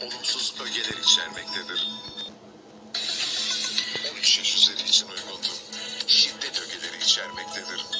olumsuz ögeler içermektedir. 13 yaş üzeri için uygundur. Şiddet ögeleri içermektedir.